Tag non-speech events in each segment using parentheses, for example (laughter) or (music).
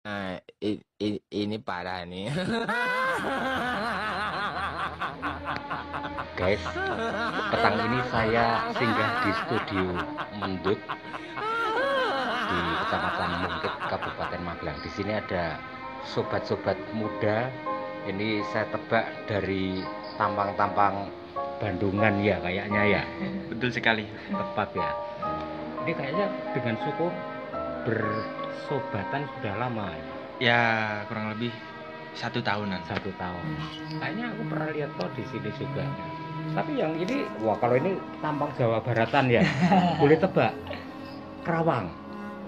Nah, i- i- ini parah nih. (laughs) Guys, petang ini saya singgah di studio Mendut di Kecamatan Mungkit, Kabupaten Magelang. Di sini ada sobat-sobat muda. Ini saya tebak dari tampang-tampang Bandungan ya kayaknya ya. Betul sekali. Tepat ya. Ini kayaknya dengan suku bersobatan sudah lama ya. Ya kurang lebih satu tahunan. satu tahun. Kayaknya aku pernah lihat kok di sini juga. Tapi yang ini, wah kalau ini tampang Jawa Baratan ya, (laughs) boleh tebak. Kerawang.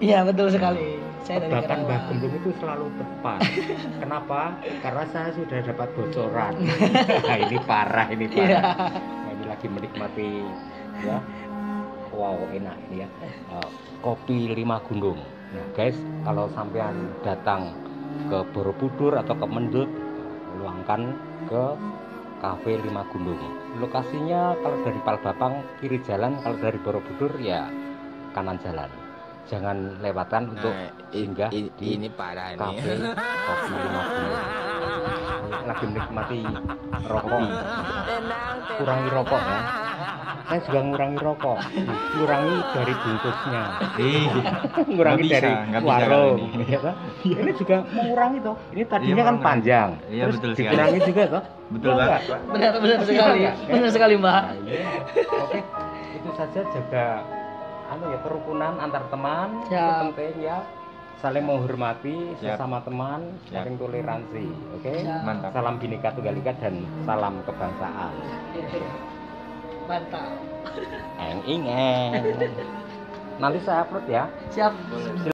Iya betul sekali. Saya dari Mbah. Gemblung itu selalu tepat. (laughs) Kenapa? Karena saya sudah dapat bocoran. (laughs) nah, ini parah, ini Iya. parah. Nah, ini lagi menikmati ya. Wow, enak ini ya. Eh, kopi lima gunung. Nah, guys, kalau sampean datang ke Borobudur atau ke Mendut, luangkan ke Cafe Lima Gunung. Lokasinya kalau dari Palbapang kiri jalan, kalau dari Borobudur ya kanan jalan. Jangan lewatan untuk Nah, singgah i- di ini parah kafe kopi lima gunung. Lagi menikmati rokok. Kurangi rokok ya. Saya juga ngurangi rokok, ngurangi dari bungkusnya, ngurangi bisa, dari warung. ya kan? Ini juga mengurangi toh. Ini tadinya Iya, kan mengurangi. panjang, Iya, terus betul sekali. dikurangi juga toh. betul Iya banget. Benar benar sekali. Iya, Benar sekali Mbak. Nah, iya. Oke, itu saja jaga anu ya kerukunan antar teman itu Siap. penting ya. Saling menghormati Siap. sesama teman, Siap. saling toleransi. Oke. Siap. Mantap. Salam Bhinneka Tunggal Ika dan salam kebangsaan. Mantap. Eng ing eng. Nanti saya upload ya. Siap.